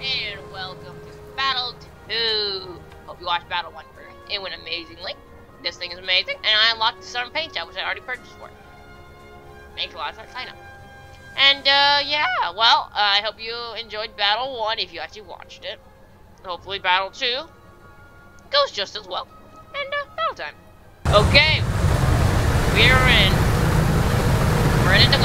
and welcome to Battle 2. Hope you watched Battle 1 first. It went amazingly. This thing is amazing, and I unlocked some paint job, which I already purchased for. Makes a lot of sense, I up. And, uh, yeah, well, uh, I hope you enjoyed Battle 1 if you actually watched it. Hopefully Battle 2 goes just as well. And, uh, battle time. Okay, we're in. We're in the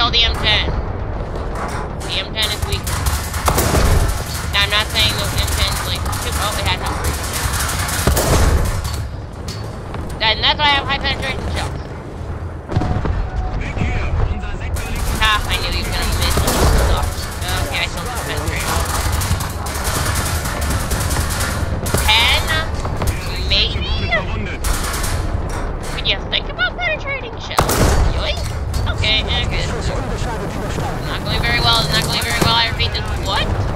kill the M10. The M10 is weak. Now, I'm not saying those M10s, like, super, oh, it had no And that's why I have high penetration shells. Ha, I knew he was gonna miss. Okay, I still have penetration. Ten? Maybe? Could you think about penetrating shells? Okay, yeah, good. Not going very well, not going very well, I repeat this. What?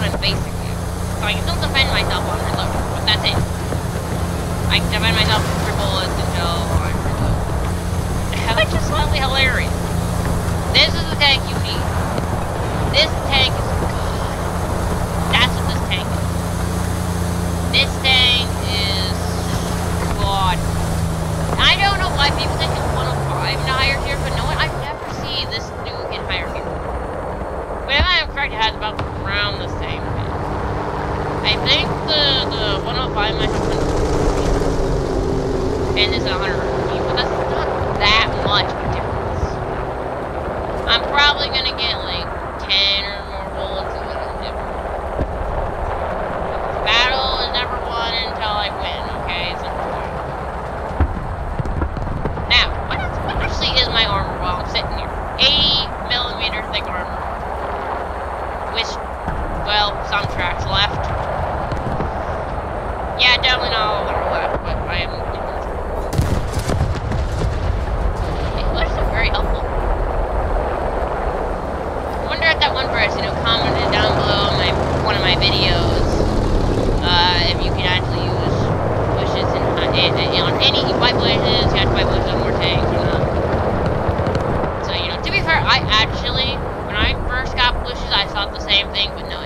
how to basic. So I can still defend myself on reload, but that's it. I can defend myself with three bullets until on reload. Which is slightly hilarious. This is the tank you need. This tank is good. That's what this tank is. This tank is god. I don't know why people think it's 105 in a higher tier, but no one I've never seen this nuke in higher tier. But if I'm correct, it has about around the same thing. I think the, the 105 might have And it's 100 but that's and, on any white blaze, you have to white blaze more tanks. Uh, so you know, to be fair, I actually when I first got bushes, I thought the same thing, but no.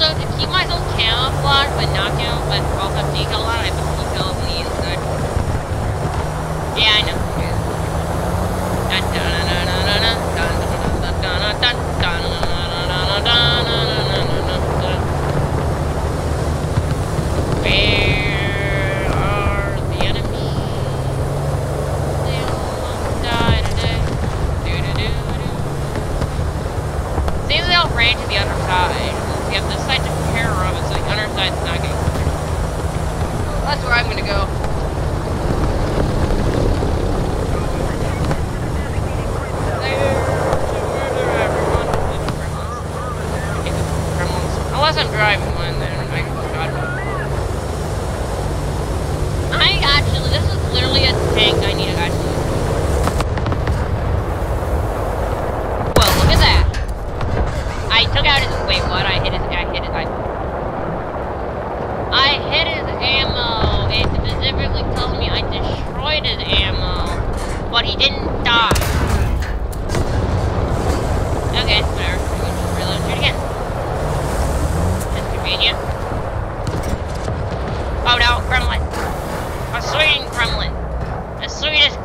Also, to keep myself camouflaged, but not camouflage, but also decal a lot, I put decal in the. Yeah, I know. go.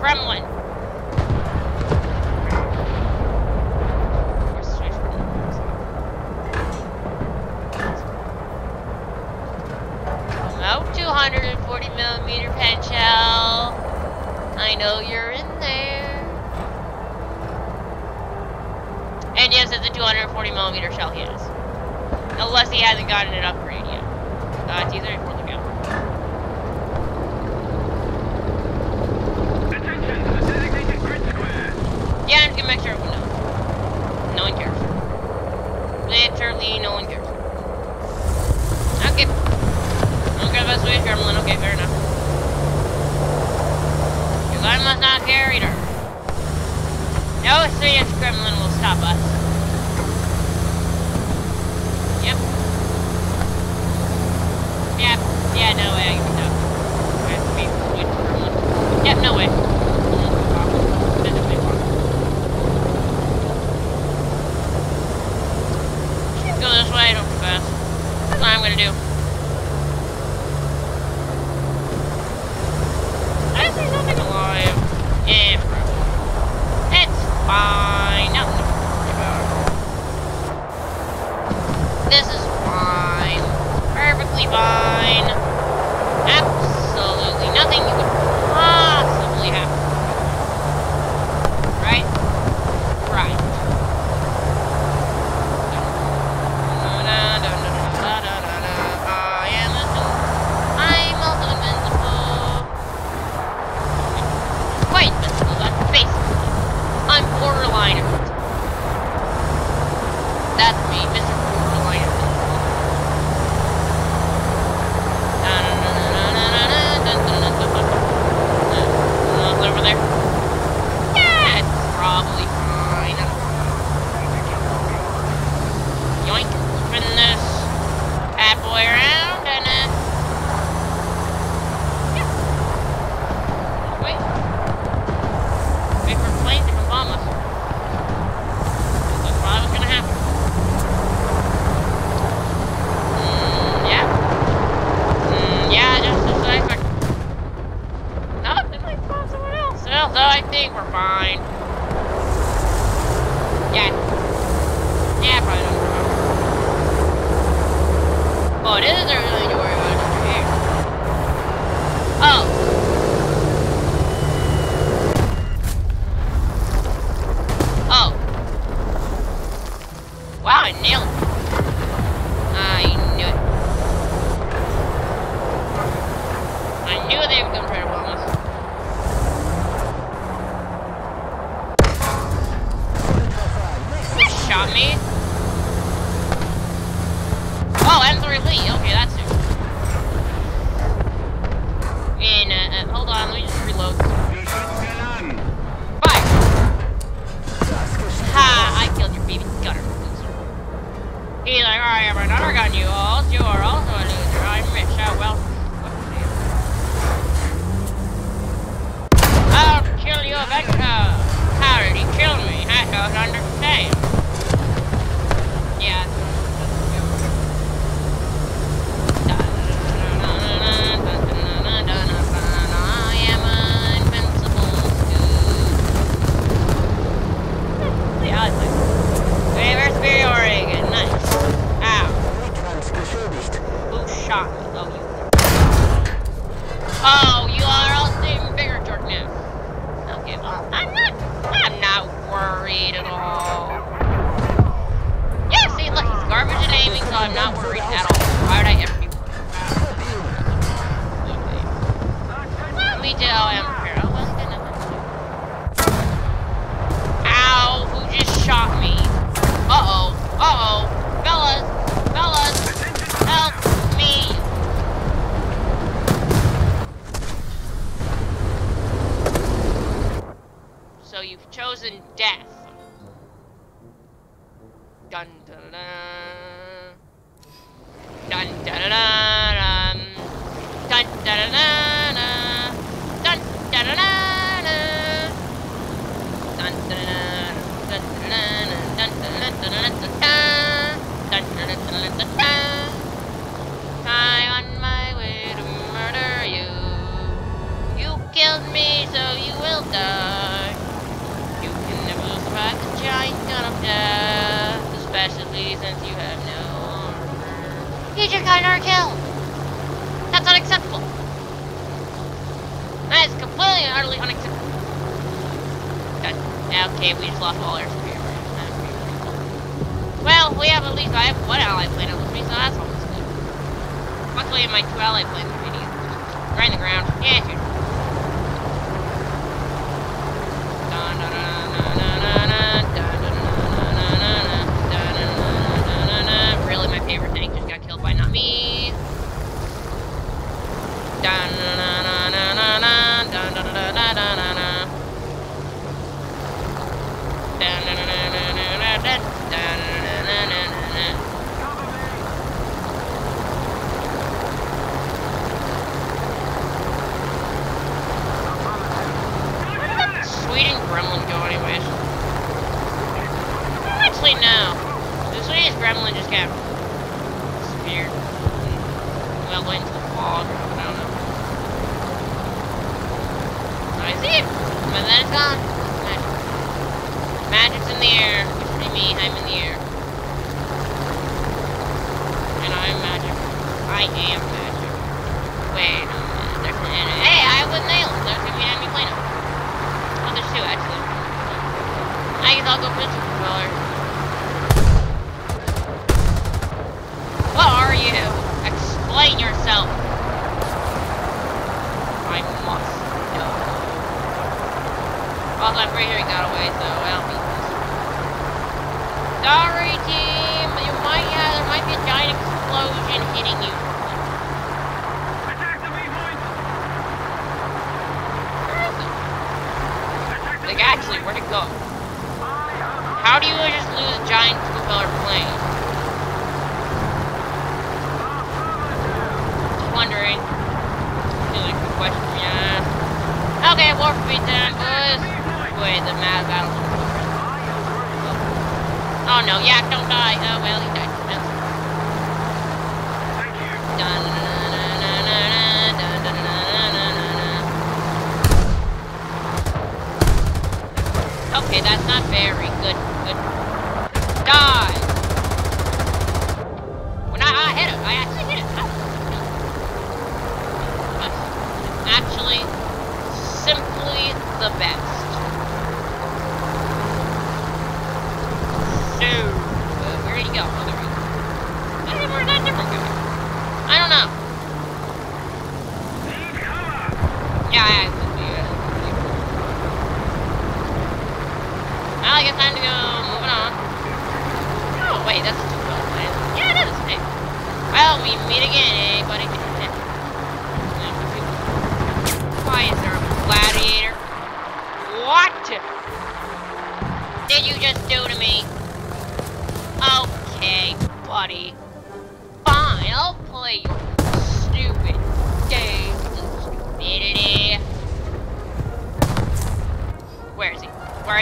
gremlin. 240 millimeter pen shell. I know you're in there. And yes, it's a 240 millimeter shell he is. Unless he hasn't gotten it up of us with Gremlin. Okay, fair enough. Because I must not care either. No serious Gremlin will stop us. Yep. Yep. Yeah, no way. No. I have to be with Gremlin. Yep, no way. go this way, don't pass. That's what I'm gonna do. But, uh, how did he kill me? I don't understand. Yeah, gadget. Went into the fog. I don't know. I see it, but then it's gone. Magic. Magic's in the air, would be me. I'm in the air. And I'm magic. I am magic. Wait. There's an enemy. Hey, I was nailed. There's gonna be an enemy plane. Oh, there's two actually. I guess I'll go for the controller. What are you? Explain yourself. I must know. Also, I'm pretty sure he got away, so I don't need this. Sorry, team. You might, yeah, there might be a giant explosion hitting you. Okay, that's not very good. Good. Die! When I, I hit it, I actually hit it. Actually, simply the best.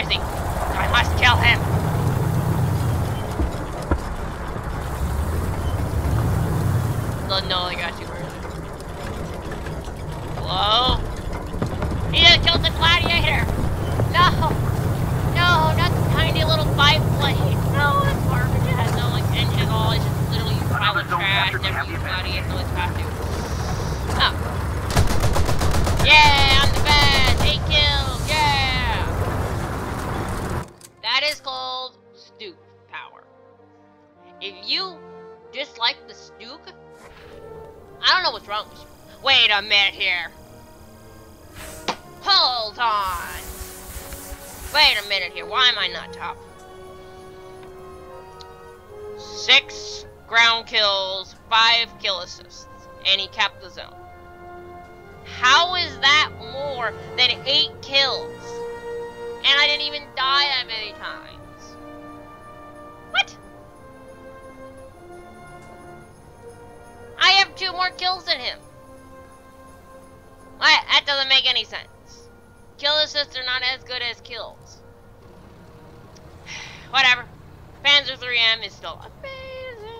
Is? Where is he? I must kill him. No, no, I got you. Where is he? Hello? He just killed the gladiator! No! No, not the tiny little biplane! No, it's garbage. It has no like engine at all. It's just literally a pile of trash. Never use gladiator until it's have to. Oh. Yeah, I'm the best! Eight kills! Yeah! That is called Stoop power. If you dislike the Stoop, I don't know what's wrong with you. Wait a minute here. Hold on. Wait a minute here. Why am I not top? Six ground kills, five kill assists, and he capped the zone. How is that more than eight kills And I didn't even die that many times. What? I have two more kills than him. What? That doesn't make any sense. Kill assists are not as good as kills. Whatever. Panzer 3M is still amazing.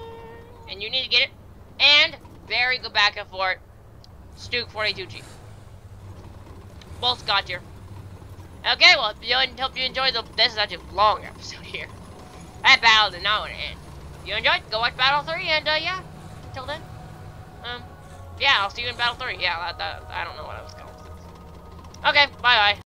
And you need to get it. And very good back and forth. Stuke 42G. Both got here. Okay, well, if hope you enjoyed the. This is actually a long episode here. That battle did not want to end. If you enjoyed? Go watch Battle 3, and uh, yeah. Until then, um, yeah, I'll see you in Battle 3. Yeah, that, that, I don't know what I was called. Okay, bye bye.